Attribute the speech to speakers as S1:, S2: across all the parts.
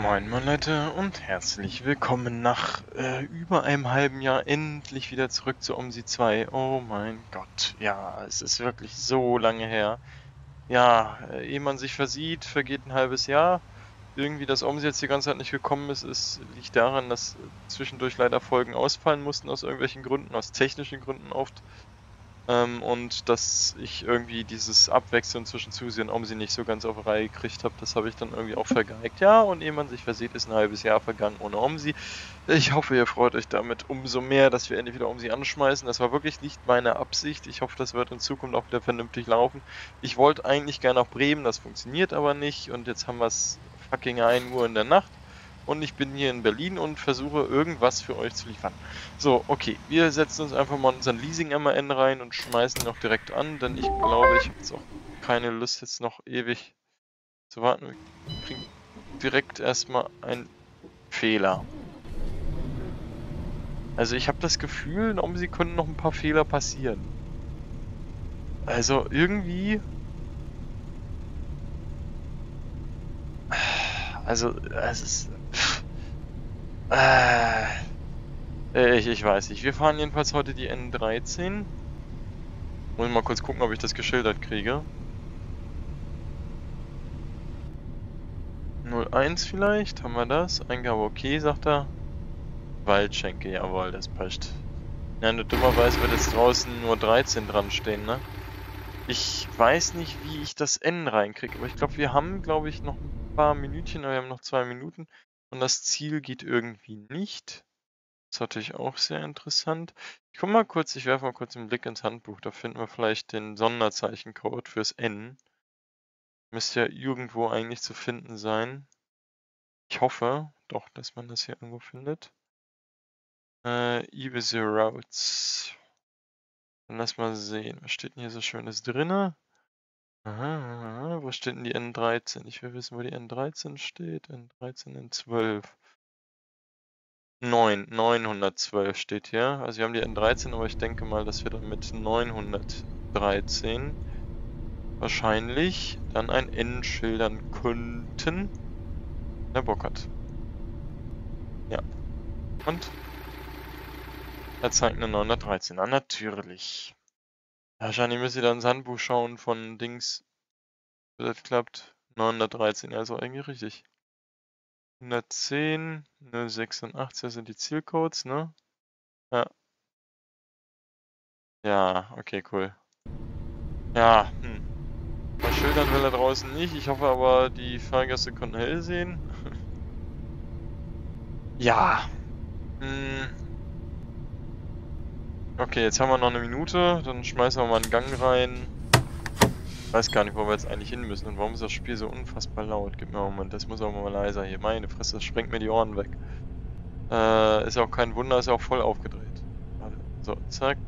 S1: Moin moin Leute und herzlich willkommen nach äh, über einem halben Jahr endlich wieder zurück zu OMSI 2. Oh mein Gott, ja, es ist wirklich so lange her. Ja, äh, ehe man sich versieht, vergeht ein halbes Jahr. Irgendwie, dass OMSI jetzt die ganze Zeit nicht gekommen ist, ist liegt daran, dass zwischendurch leider Folgen ausfallen mussten aus irgendwelchen Gründen, aus technischen Gründen oft. Ähm, und dass ich irgendwie dieses Abwechseln zwischen Susi und Omsi nicht so ganz auf Reihe gekriegt habe, das habe ich dann irgendwie auch vergeigt. Ja, und ehe man sich versieht, ist ein halbes Jahr vergangen ohne Omsi. Ich hoffe, ihr freut euch damit umso mehr, dass wir endlich wieder Omsi anschmeißen. Das war wirklich nicht meine Absicht. Ich hoffe, das wird in Zukunft auch wieder vernünftig laufen. Ich wollte eigentlich gerne nach Bremen, das funktioniert aber nicht. Und jetzt haben wir es fucking 1 Uhr in der Nacht und ich bin hier in Berlin und versuche irgendwas für euch zu liefern. So, okay, wir setzen uns einfach mal unseren Leasing-MAN rein und schmeißen ihn noch direkt an, denn ich glaube, ich habe jetzt auch keine Lust jetzt noch ewig zu warten. Wir kriegen direkt erstmal einen Fehler. Also ich habe das Gefühl, um sie können noch ein paar Fehler passieren. Also irgendwie... Also, es ist äh, ich, ich weiß nicht. Wir fahren jedenfalls heute die N13. Muss mal kurz gucken, ob ich das geschildert kriege. 01 vielleicht, haben wir das? Eingabe okay, sagt er. Waldschenke, jawohl, das passt. Ja, nur dummerweise wird jetzt draußen nur 13 dran stehen, ne? Ich weiß nicht, wie ich das N reinkriege, aber ich glaube, wir haben, glaube ich, noch ein paar Minütchen, wir haben noch zwei Minuten. Und das Ziel geht irgendwie nicht. Das ist natürlich auch sehr interessant. Ich guck mal kurz, ich werfe mal kurz einen Blick ins Handbuch. Da finden wir vielleicht den Sonderzeichencode fürs N. Müsste ja irgendwo eigentlich zu finden sein. Ich hoffe doch, dass man das hier irgendwo findet. Äh, Ibis Routes. Dann lass mal sehen. Was steht denn hier so schönes drinne? Wo steht denn die N13? Ich will wissen, wo die N13 steht. N13, N12. 9, 912 steht hier. Also wir haben die N13, aber ich denke mal, dass wir dann mit 913 wahrscheinlich dann ein N schildern könnten. Der Bock hat. Ja. Und? Er zeigt eine 913 an, natürlich. Wahrscheinlich müsst ihr dann ins Handbuch schauen von Dings. Das klappt. 913, also eigentlich richtig. 110, 086, das sind die Zielcodes, ne? Ja. Ja, okay, cool. Ja, hm. Bei Schildern will er draußen nicht. Ich hoffe aber, die Fahrgäste konnten hell sehen. ja. Hm. Okay, jetzt haben wir noch eine Minute, dann schmeißen wir mal einen Gang rein. Ich weiß gar nicht, wo wir jetzt eigentlich hin müssen und warum ist das Spiel so unfassbar laut. Gib mir einen Moment, das muss auch mal leiser hier. Meine Fresse, das sprengt mir die Ohren weg. Äh, ist auch kein Wunder, ist auch voll aufgedreht. So, zack.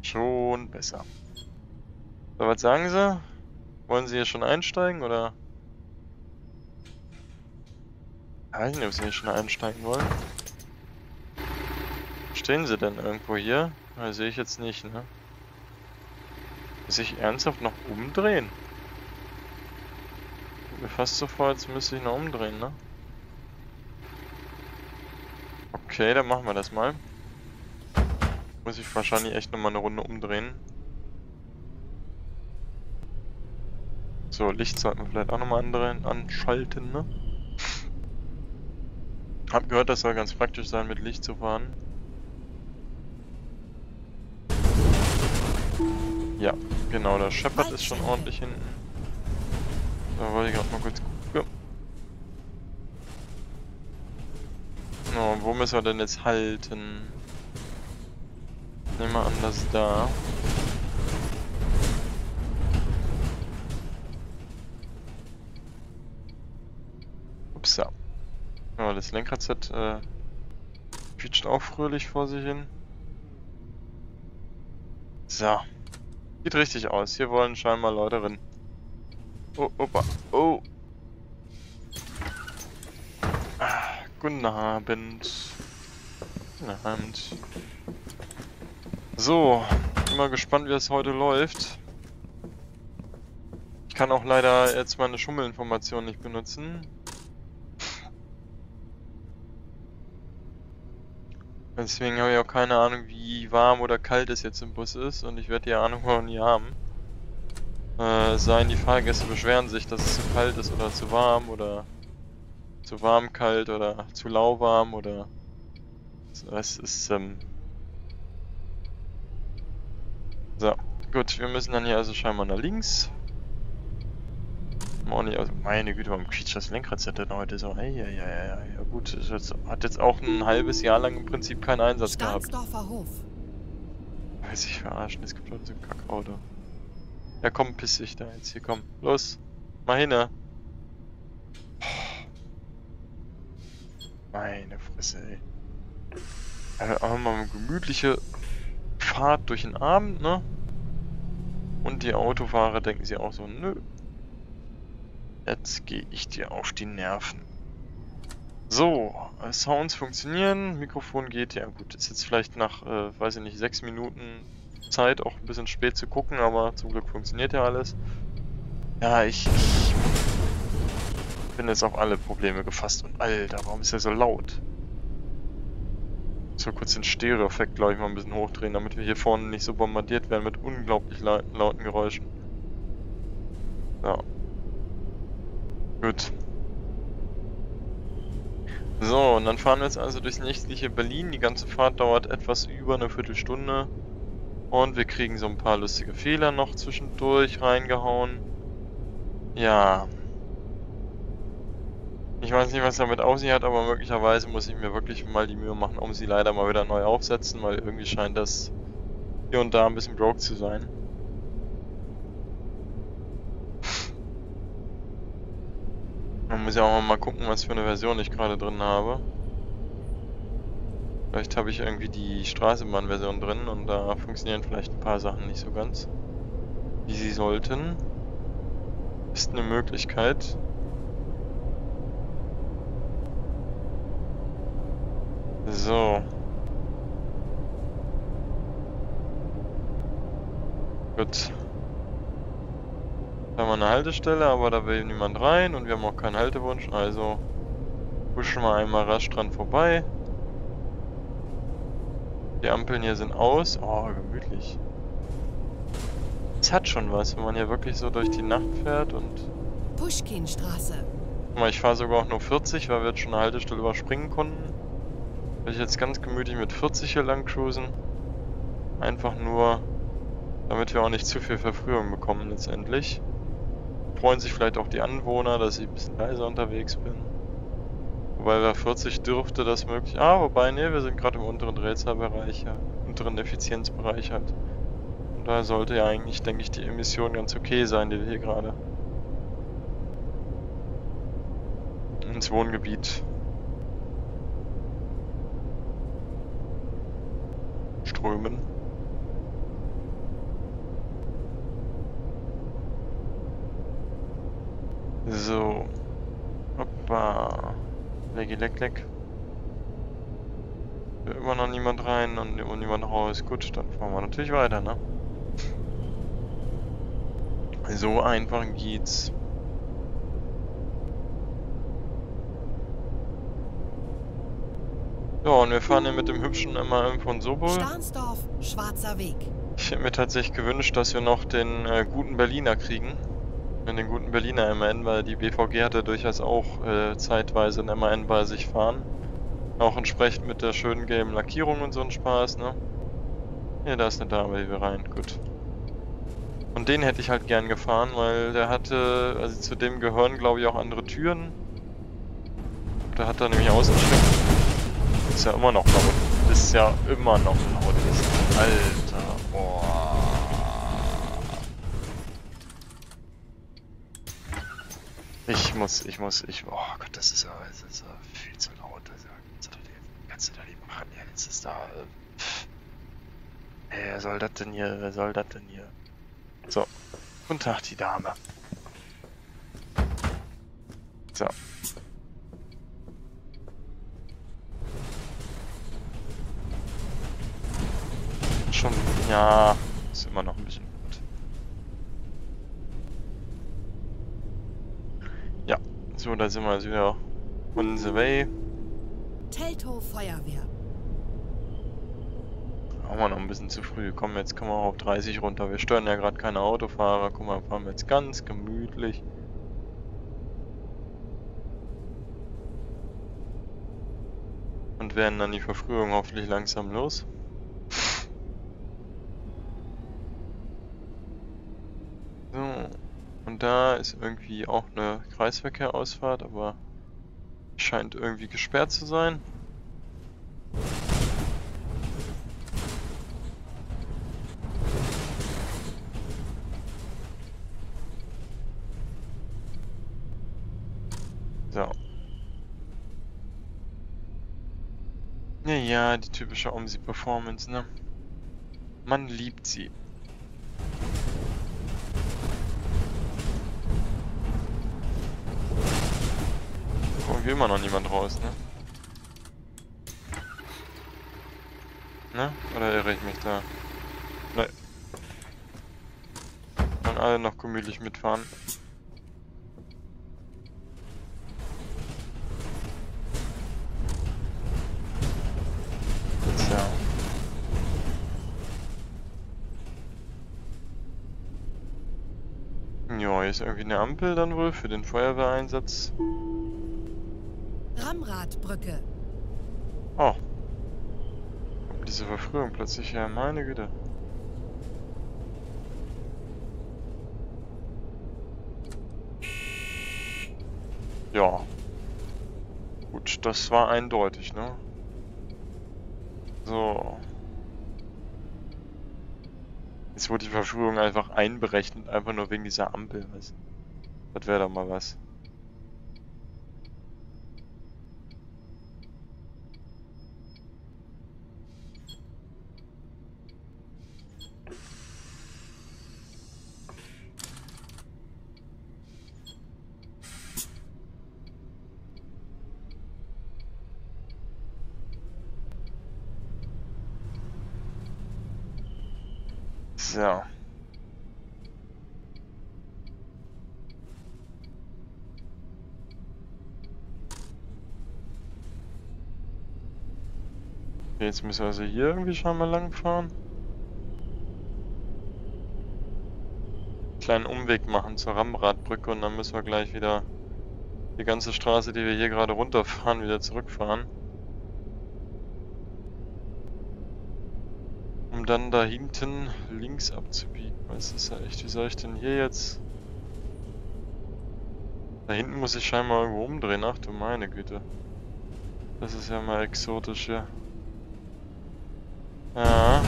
S1: Schon besser. So, was sagen Sie? Wollen Sie hier schon einsteigen, oder? Ich weiß nicht, ob Sie hier schon einsteigen wollen. Stehen sie denn irgendwo hier? Sehe ich jetzt nicht, ne? Sich ernsthaft noch umdrehen? Mir fast so vor, als müsste ich noch umdrehen, ne? Okay, dann machen wir das mal. Muss ich wahrscheinlich echt nochmal eine Runde umdrehen. So, Licht sollten wir vielleicht auch nochmal anschalten, ne? Hab gehört, das soll ganz praktisch sein, mit Licht zu fahren. Ja, genau, der Shepard ist schon ordentlich hinten. Da wollte ich gerade mal kurz gucken. Oh, wo müssen wir denn jetzt halten? Nehmen wir an, das da. Upsa. Ja, das Lenkrad äh, quietscht auch fröhlich vor sich hin. So. Sieht richtig aus. Hier wollen scheinbar Leute drin. Oh, opa. Oh. Ah, guten Abend. Guten Abend. So. Bin mal gespannt, wie es heute läuft. Ich kann auch leider jetzt meine Schummelinformation nicht benutzen. Deswegen habe ich auch keine Ahnung, wie warm oder kalt es jetzt im Bus ist. Und ich werde die Ahnung auch nie haben. Äh, seien die Fahrgäste beschweren sich, dass es zu kalt ist oder zu warm oder zu warm kalt oder zu lauwarm oder es ist ähm so. Gut wir müssen dann hier also scheinbar nach links Morning, also meine Güte, warum quietscht das Lenkrad denn heute so? Hey, ja, ja, ja, ja, gut, jetzt, hat jetzt auch ein halbes Jahr lang im Prinzip keinen Einsatz gehabt. Hof. Weiß ich verarschen, es gibt Leute so ein Kackauto. Ja komm, piss dich da jetzt hier, komm, los, mal hin, ne? Meine Fresse, ey. Also auch mal eine gemütliche Fahrt durch den Abend, ne? Und die Autofahrer denken sich auch so, nö, Jetzt gehe ich dir auf die Nerven. So, äh, Sounds funktionieren, Mikrofon geht, ja gut, ist jetzt vielleicht nach, äh, weiß ich nicht, sechs Minuten Zeit auch ein bisschen spät zu gucken, aber zum Glück funktioniert ja alles. Ja, ich, ich bin jetzt auf alle Probleme gefasst und Alter, warum ist er so laut? So kurz den Stereo-Effekt, glaube ich, mal ein bisschen hochdrehen, damit wir hier vorne nicht so bombardiert werden mit unglaublich lauten Geräuschen. Ja. Gut. So, und dann fahren wir jetzt also durchs nächtliche Berlin. Die ganze Fahrt dauert etwas über eine Viertelstunde. Und wir kriegen so ein paar lustige Fehler noch zwischendurch reingehauen. Ja. Ich weiß nicht, was damit auf sich hat, aber möglicherweise muss ich mir wirklich mal die Mühe machen, um sie leider mal wieder neu aufsetzen, weil irgendwie scheint das hier und da ein bisschen broke zu sein. Muss ja auch mal gucken, was für eine Version ich gerade drin habe. Vielleicht habe ich irgendwie die Straßenbahn-Version drin und da funktionieren vielleicht ein paar Sachen nicht so ganz, wie sie sollten. Ist eine Möglichkeit. So. Gut. Da haben wir eine Haltestelle, aber da will niemand rein und wir haben auch keinen Haltewunsch, also huschen wir einmal rasch dran vorbei. Die Ampeln hier sind aus. Oh, gemütlich. Es hat schon was, wenn man hier wirklich so durch die Nacht fährt und...
S2: Pushkinstraße.
S1: Guck mal, ich fahre sogar auch nur 40, weil wir jetzt schon eine Haltestelle überspringen konnten. Will ich jetzt ganz gemütlich mit 40 hier lang cruisen. Einfach nur, damit wir auch nicht zu viel Verfrühung bekommen letztendlich freuen sich vielleicht auch die Anwohner, dass ich ein bisschen leiser unterwegs bin. Wobei bei 40 dürfte das möglich... Ah, wobei, ne, wir sind gerade im unteren Drehzahlbereich, ja. Unteren Effizienzbereich halt. Und da sollte ja eigentlich, denke ich, die Emission ganz okay sein, die wir hier gerade ins Wohngebiet strömen. So. Hoppa. Leggy leck leck. Immer noch niemand rein und immer niemand raus. Gut, dann fahren wir natürlich weiter, ne? So einfach geht's. Ja, und wir fahren hier mit dem hübschen MAN von Sobol.
S2: Stahnsdorf, schwarzer Weg.
S1: Ich hätte mir tatsächlich gewünscht, dass wir noch den äh, guten Berliner kriegen in den guten Berliner MAN, weil die BVG hatte durchaus auch äh, zeitweise ein MAN bei sich fahren. Auch entsprechend mit der schönen gelben Lackierung und so ein Spaß, ne? Ja, da ist eine Dame, die wir rein, gut. Und den hätte ich halt gern gefahren, weil der hatte, also zu dem gehören glaube ich auch andere Türen. Da hat er nämlich Außenschrift. Ist ja immer noch laut. Ist ja immer noch laut. Alter, boah. Ich muss, ich muss, ich, oh Gott, das ist ja, das ist ja viel zu laut. Also, kannst, du da die, kannst du da die machen? Ja, jetzt ist da, äh, wer soll das denn hier, wer soll das denn hier? So, guten Tag, die Dame. So. Schon, ja, ist immer noch ein bisschen So, da sind wir also wieder on the way.
S2: Teltow Feuerwehr.
S1: Haben wir noch ein bisschen zu früh. Komm, jetzt kommen wir auf 30 runter. Wir stören ja gerade keine Autofahrer. Guck mal, fahren wir jetzt ganz gemütlich. Und werden dann die Verfrühung hoffentlich langsam los. So. Und da ist irgendwie auch eine Kreisverkehrausfahrt, aber scheint irgendwie gesperrt zu sein. So. Ja, ja, die typische OMSI-Performance, ne? Man liebt sie. Wie immer noch niemand raus, ne? Ne? Oder irre ich mich da? Ne. Wollen alle noch gemütlich mitfahren. Tja. Ja, hier ist irgendwie eine Ampel dann wohl für den Feuerwehreinsatz.
S2: Ramradbrücke.
S1: Oh. Diese Verfrühung plötzlich her, meine Güte. Ja. Gut, das war eindeutig, ne? So. Jetzt wurde die Verführung einfach einberechnet, einfach nur wegen dieser Ampel. Was? Das wäre doch mal was. So. Okay, Jetzt müssen wir also hier irgendwie schon mal lang fahren. Kleinen Umweg machen zur Ramradbrücke und dann müssen wir gleich wieder die ganze Straße, die wir hier gerade runterfahren, wieder zurückfahren. Um dann da hinten links abzubiegen. Was ist ja echt, wie soll ich denn hier jetzt... Da hinten muss ich scheinbar irgendwo umdrehen, ach du meine Güte. Das ist ja mal exotisch hier. Ja. Oh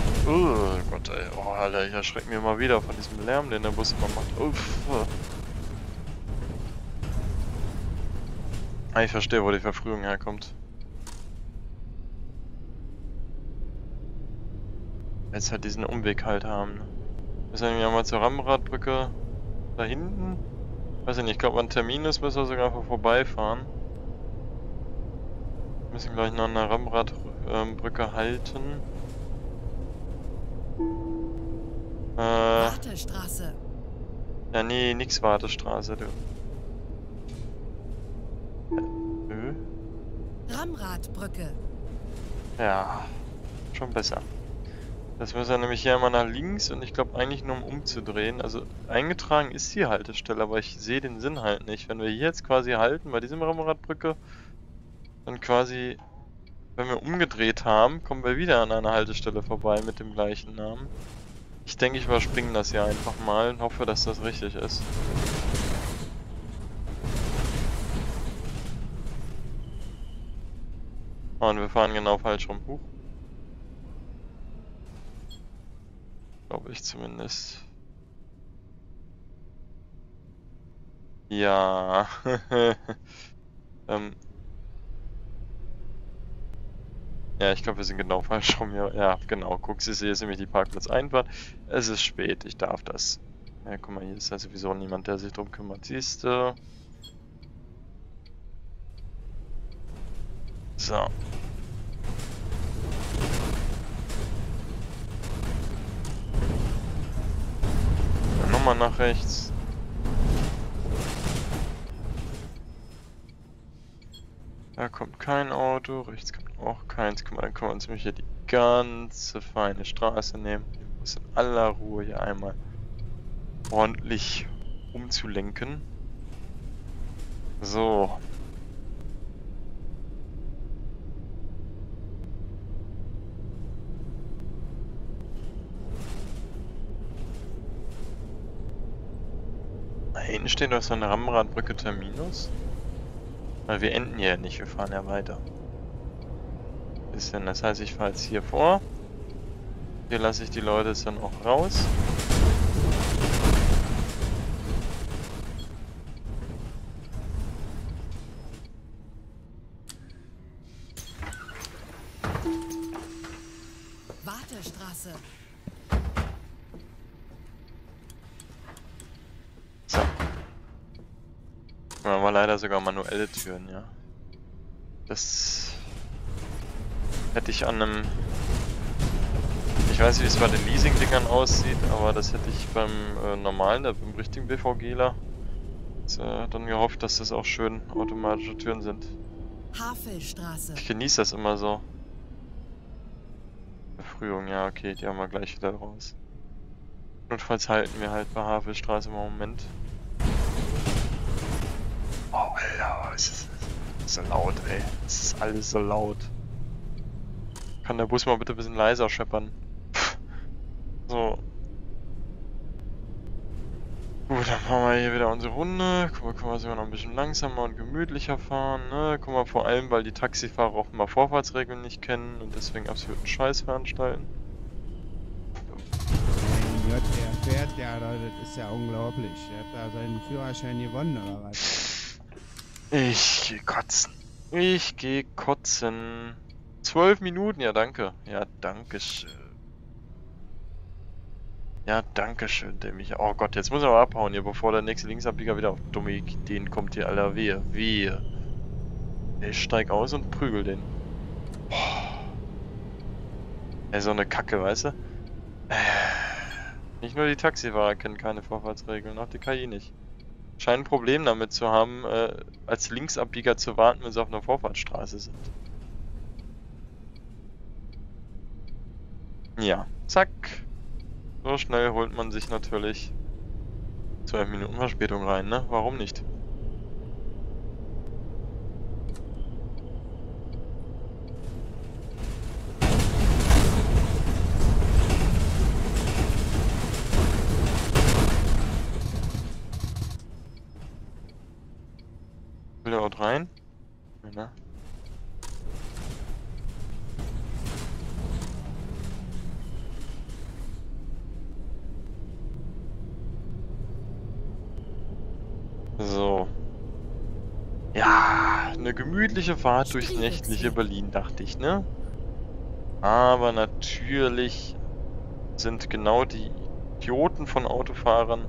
S1: Gott ey. Oh Alter, ich erschrecke mir mal wieder von diesem Lärm, den der Bus immer macht. Uff. Ah, ich verstehe, wo die Verfrühung herkommt. Jetzt halt diesen Umweg halt haben. Müssen wir mal zur Ramradbrücke da hinten? Weiß ich nicht, ich glaube an Terminus müssen wir sogar einfach vorbeifahren. Wir müssen gleich noch an der Ramradbrücke halten.
S2: Äh, Wartestraße.
S1: Ja, nee, nix Wartestraße, du. Äh?
S2: Ramradbrücke.
S1: Ja, schon besser. Das müssen wir nämlich hier einmal nach links und ich glaube eigentlich nur um umzudrehen. Also eingetragen ist die Haltestelle, aber ich sehe den Sinn halt nicht. Wenn wir hier jetzt quasi halten bei diesem Ramradbrücke, dann quasi, wenn wir umgedreht haben, kommen wir wieder an einer Haltestelle vorbei mit dem gleichen Namen. Ich denke, ich überspringe das hier einfach mal und hoffe, dass das richtig ist. Und wir fahren genau falsch rum. Huch. Glaube ich zumindest. Ja. ähm. Ja, ich glaube, wir sind genau falsch rum. Ja, ja genau. Guck, sie hier ist nämlich die Parkplatzeinfahrt. Es ist spät, ich darf das. Ja, guck mal, hier ist ja sowieso niemand, der sich drum kümmert. Siehst du? So. nochmal nach rechts. Da kommt kein Auto, rechts kommt auch keins. Guck mal, dann können wir uns nämlich hier die ganze feine Straße nehmen. Ich muss in aller Ruhe hier einmal ordentlich umzulenken. So. Da hinten steht doch so eine Ramradbrücke Terminus. Weil wir enden ja nicht, wir fahren ja weiter. Bisschen, das heißt, ich fahre jetzt hier vor. Hier lasse ich die Leute jetzt dann auch raus.
S2: Wartestraße.
S1: So. Haben leider sogar manuelle Türen, ja. Das hätte ich an einem... Ich weiß nicht, wie es bei den Leasing-Dingern aussieht, aber das hätte ich beim äh, normalen, äh, beim richtigen BVGler äh, dann gehofft, dass das auch schön automatische Türen sind.
S2: Havelstraße.
S1: Ich genieße das immer so. Verfrühung, ja, okay, die haben wir gleich wieder raus. Notfalls halten wir halt bei Havelstraße im Moment. Oh, Alter, es ist so laut, ey. Es ist alles so laut. Kann der Bus mal bitte ein bisschen leiser scheppern? so. Gut, dann fahren wir hier wieder unsere Runde. Guck mal, können wir sogar noch ein bisschen langsamer und gemütlicher fahren, ne? Guck mal, vor allem, weil die Taxifahrer auch immer Vorfahrtsregeln nicht kennen und deswegen absoluten Scheiß veranstalten.
S3: Gott, der fährt ja, Leute, das ist ja unglaublich. Der hat da seinen Führerschein gewonnen, oder was?
S1: Ich geh kotzen. Ich geh kotzen. Zwölf Minuten, ja danke. Ja, danke schön. Ja, danke schön, Dämmig. Oh Gott, jetzt muss er aber abhauen hier, bevor der nächste Linksabbieger wieder auf dumme Ideen kommt hier, Alter. Wehe, wehe. Ich steig aus und prügel den. Boah. Ey, so eine Kacke, weißt du? Nicht nur die Taxifahrer kennen keine Vorfahrtsregeln, auch die KI nicht. Scheinen ein Problem damit zu haben, äh, als Linksabbieger zu warten, wenn sie auf einer Vorfahrtsstraße sind. Ja, zack. So schnell holt man sich natürlich 12 Minuten Verspätung rein, ne? Warum nicht? Will der dort rein? Ja, ne? So. Ja, eine gemütliche Fahrt durchs nächtliche Berlin, dachte ich, ne? Aber natürlich sind genau die Idioten von Autofahrern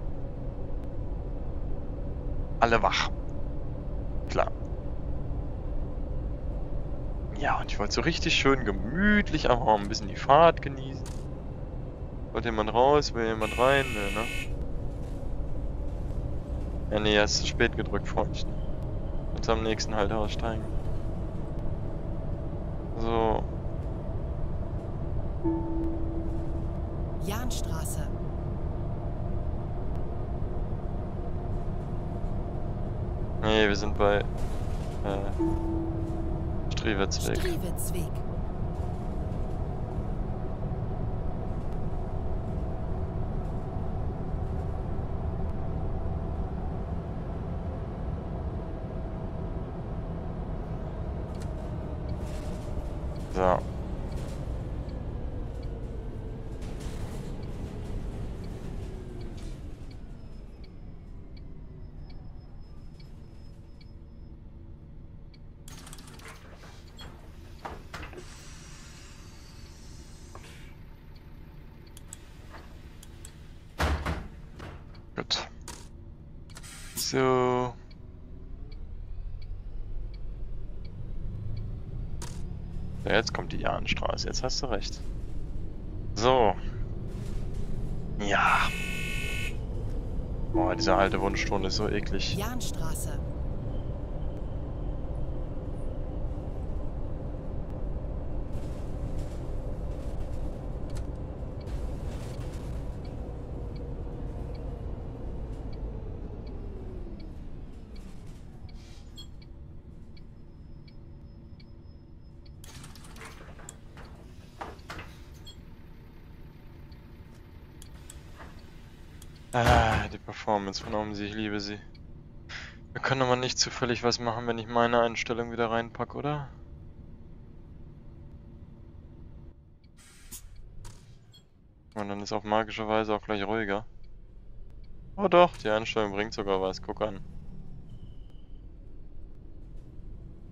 S1: alle wach. Klar. Ja, und ich wollte so richtig schön gemütlich einfach mal ein bisschen die Fahrt genießen. Wollte jemand raus, will jemand rein? Nö, ne? Ja, nee, er ist zu spät gedrückt, Freundchen. Jetzt am nächsten halt aussteigen. So.
S2: Jahnstraße.
S1: Nee, wir sind bei äh, Striewitzweg.
S2: Striewitzweg.
S1: So. Gut. So. Ja, jetzt kommt die Jahnstraße, jetzt hast du recht. So. Ja. Boah, dieser alte Wunschton ist so eklig.
S2: Jahnstraße.
S1: Ah, die Performance von Omsi, ich liebe sie. Wir können aber nicht zufällig was machen, wenn ich meine Einstellung wieder reinpacke, oder? Und dann ist auch magischerweise auch gleich ruhiger. Oh doch, die Einstellung bringt sogar was, guck an.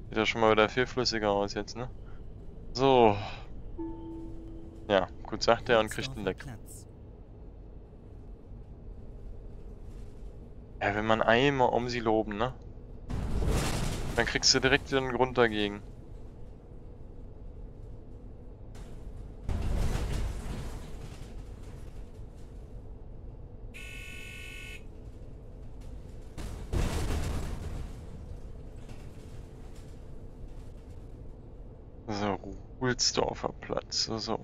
S1: Sieht ja schon mal wieder viel flüssiger aus jetzt, ne? So. Ja, gut sagt er und kriegt einen Leck.
S2: Platz.
S1: Ja, wenn man einmal um sie loben, ne? Dann kriegst du direkt einen Grund dagegen. So, Ruhlsdorfer Platz, so, so.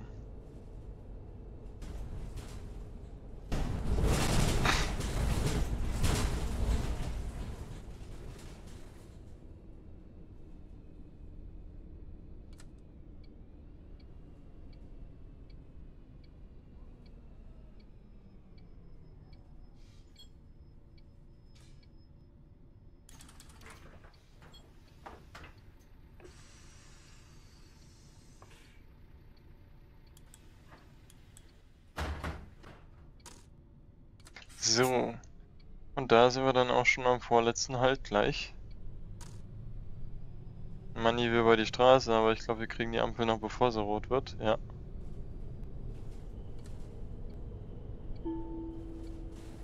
S1: So. Und da sind wir dann auch schon am vorletzten Halt gleich. Manni will über die Straße, aber ich glaube, wir kriegen die Ampel noch bevor sie rot wird. Ja.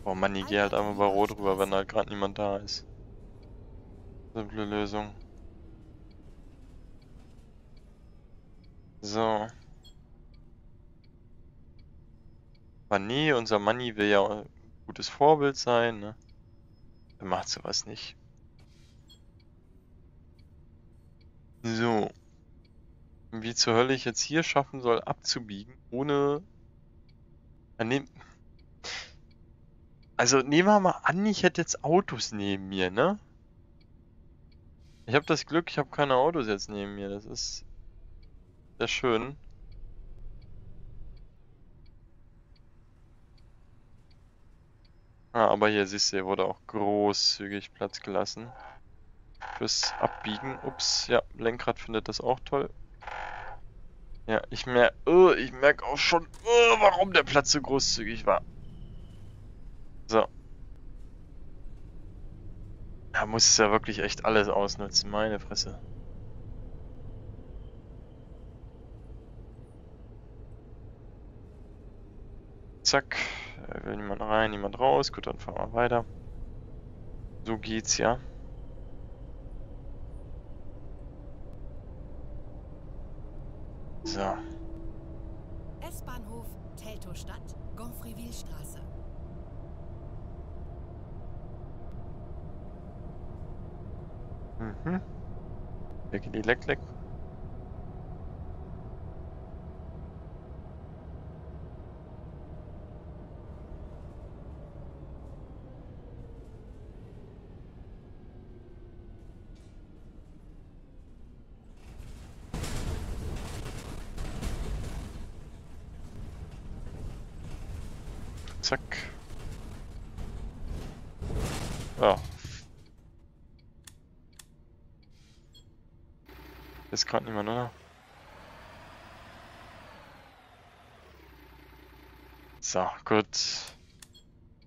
S1: Boah, Manni, geh halt einfach bei rot rüber, wenn halt gerade niemand da ist. Simple Lösung. So. Manni, unser Manni will ja gutes Vorbild sein, ne? Dann macht sowas nicht. So. Wie zur Hölle ich jetzt hier schaffen soll, abzubiegen, ohne... Also nehmen wir mal an, ich hätte jetzt Autos neben mir, ne? Ich habe das Glück, ich habe keine Autos jetzt neben mir. Das ist sehr schön. Ah, aber hier siehst du, hier wurde auch großzügig Platz gelassen. Fürs Abbiegen. Ups, ja, Lenkrad findet das auch toll. Ja, ich merke, oh, ich merke auch schon, oh, warum der Platz so großzügig war. So. Da muss es ja wirklich echt alles ausnutzen, meine Fresse. Zack. Da will niemand rein, niemand raus. Gut, dann fahren wir weiter. So geht's ja. So.
S2: S-Bahnhof Teltow-Stadt, Gonfrevillestraße.
S1: Mhm. Lecke die Leck, leck. Zack. Ja. Gerade niemand, oder? So, gut.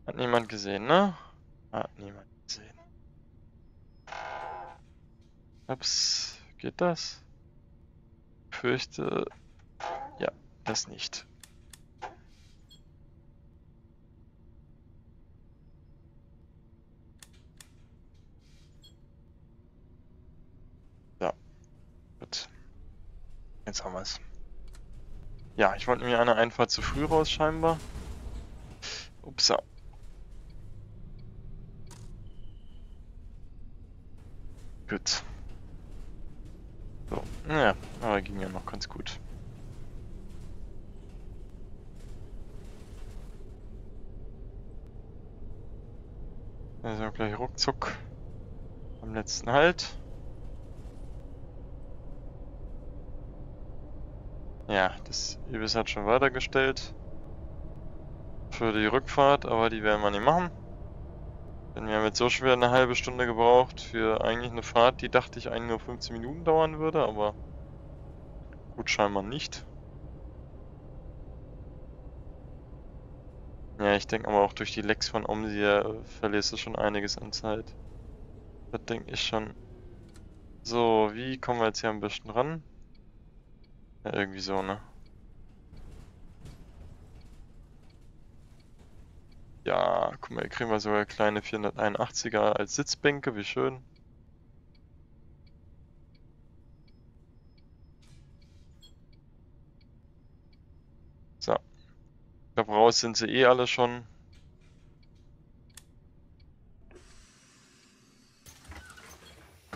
S1: Hat niemand gesehen, ne? Hat niemand gesehen. Ups, geht das? Fürchte, ja, das nicht. So, gut. Jetzt haben wir's. Ja, ich wollte mir eine Einfahrt zu früh raus, scheinbar. Upsa. Gut. So, ja, aber ging ja noch ganz gut. Also gleich ruckzuck am letzten Halt. Ja, das Ibis hat schon weitergestellt. für die Rückfahrt, aber die werden wir nicht machen. Denn wir haben jetzt so schwer eine halbe Stunde gebraucht für eigentlich eine Fahrt, die dachte ich eigentlich nur 15 Minuten dauern würde, aber gut, scheinbar nicht. Ja, ich denke aber auch durch die Lecks von Omsia äh, verlierst du schon einiges an Zeit. Das denke ich schon. So, wie kommen wir jetzt hier am besten ran? Ja, irgendwie so, ne? Ja, guck mal, hier kriegen wir sogar kleine 481er als Sitzbänke, wie schön. So. Ich glaube, raus sind sie eh alle schon.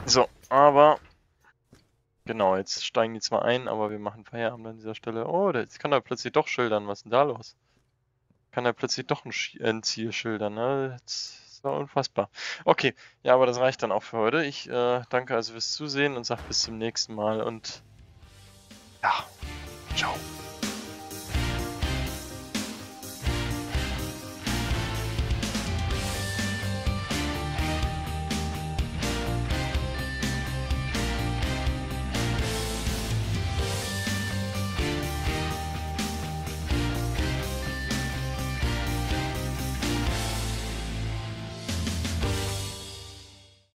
S1: So, aber... Genau, jetzt steigen die zwar ein, aber wir machen Feierabend an dieser Stelle. Oh, jetzt kann er plötzlich doch schildern. Was ist denn da los? Kann er plötzlich doch ein, Sch ein Ziel schildern, ne? Das ist doch unfassbar. Okay, ja, aber das reicht dann auch für heute. Ich äh, danke also fürs Zusehen und sage bis zum nächsten Mal und... Ja, ciao.